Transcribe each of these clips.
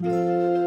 Música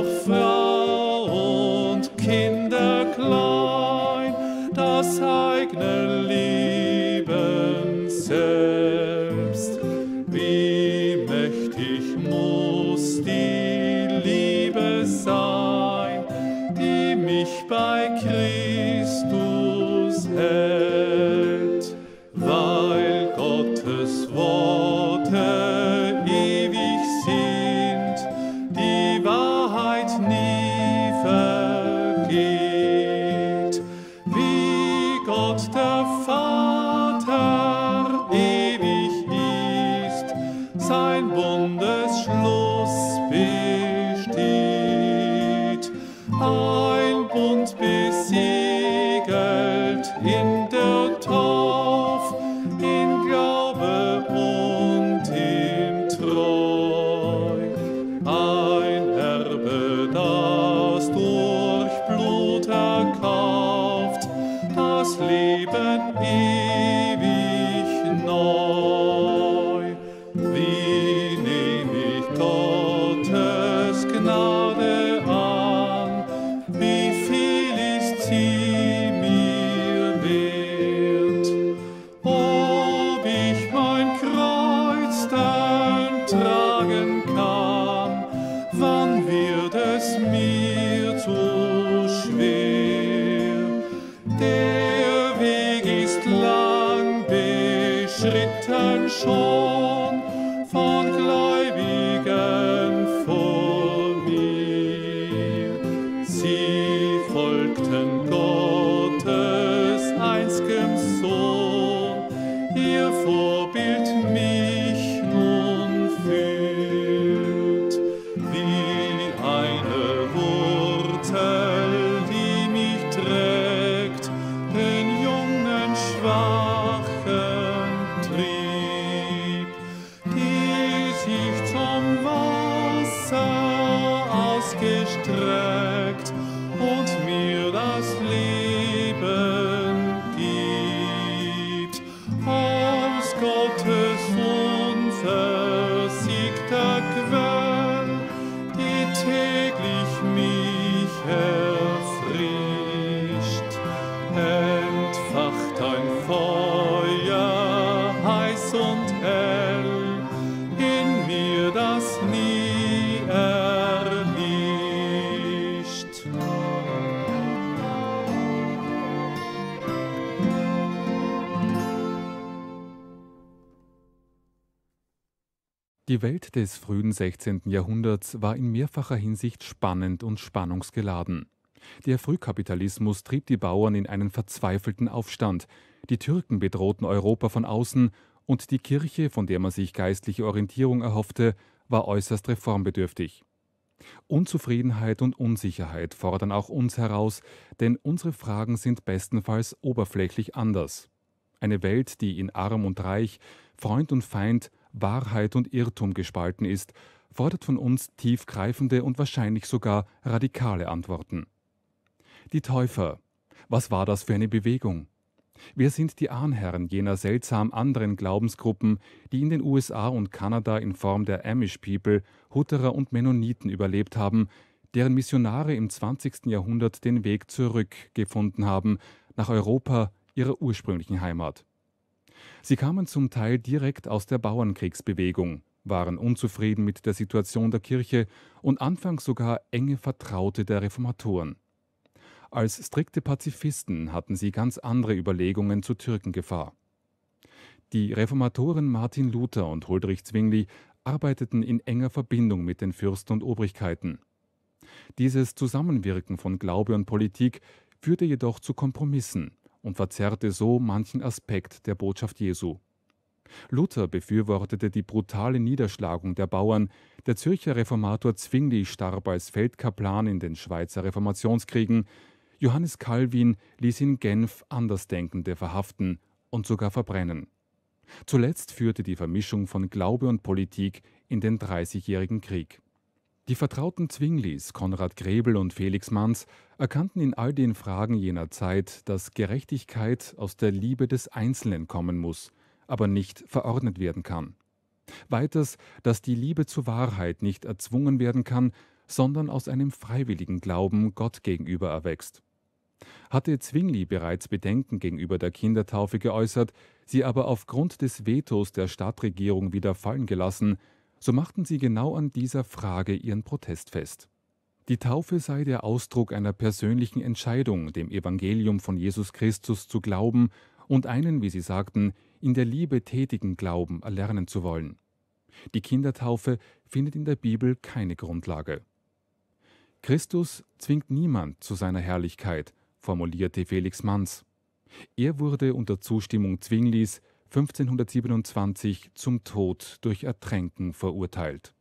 noch Frau und Kinder klein, das eigene Lied. tragen Die Welt des frühen 16. Jahrhunderts war in mehrfacher Hinsicht spannend und spannungsgeladen. Der Frühkapitalismus trieb die Bauern in einen verzweifelten Aufstand, die Türken bedrohten Europa von außen und die Kirche, von der man sich geistliche Orientierung erhoffte, war äußerst reformbedürftig. Unzufriedenheit und Unsicherheit fordern auch uns heraus, denn unsere Fragen sind bestenfalls oberflächlich anders. Eine Welt, die in arm und reich, Freund und Feind, Wahrheit und Irrtum gespalten ist, fordert von uns tiefgreifende und wahrscheinlich sogar radikale Antworten. Die Täufer. Was war das für eine Bewegung? Wer sind die Ahnherren jener seltsam anderen Glaubensgruppen, die in den USA und Kanada in Form der Amish People, Hutterer und Mennoniten überlebt haben, deren Missionare im 20. Jahrhundert den Weg zurückgefunden haben nach Europa, ihrer ursprünglichen Heimat? Sie kamen zum Teil direkt aus der Bauernkriegsbewegung, waren unzufrieden mit der Situation der Kirche und anfangs sogar enge Vertraute der Reformatoren. Als strikte Pazifisten hatten sie ganz andere Überlegungen zur Türkengefahr. Die Reformatoren Martin Luther und Huldrych Zwingli arbeiteten in enger Verbindung mit den Fürsten und Obrigkeiten. Dieses Zusammenwirken von Glaube und Politik führte jedoch zu Kompromissen und verzerrte so manchen Aspekt der Botschaft Jesu. Luther befürwortete die brutale Niederschlagung der Bauern, der Zürcher Reformator Zwingli starb als Feldkaplan in den Schweizer Reformationskriegen, Johannes Calvin ließ in Genf Andersdenkende verhaften und sogar verbrennen. Zuletzt führte die Vermischung von Glaube und Politik in den Dreißigjährigen Krieg. Die vertrauten Zwinglis, Konrad Grebel und Felix Manz, erkannten in all den Fragen jener Zeit, dass Gerechtigkeit aus der Liebe des Einzelnen kommen muss, aber nicht verordnet werden kann. Weiters, dass die Liebe zur Wahrheit nicht erzwungen werden kann, sondern aus einem freiwilligen Glauben Gott gegenüber erwächst. Hatte Zwingli bereits Bedenken gegenüber der Kindertaufe geäußert, sie aber aufgrund des Vetos der Stadtregierung wieder fallen gelassen, so machten sie genau an dieser Frage ihren Protest fest. Die Taufe sei der Ausdruck einer persönlichen Entscheidung, dem Evangelium von Jesus Christus zu glauben und einen, wie sie sagten, in der Liebe tätigen Glauben erlernen zu wollen. Die Kindertaufe findet in der Bibel keine Grundlage. Christus zwingt niemand zu seiner Herrlichkeit, formulierte Felix Manz. Er wurde unter Zustimmung Zwinglis 1527 zum Tod durch Ertränken verurteilt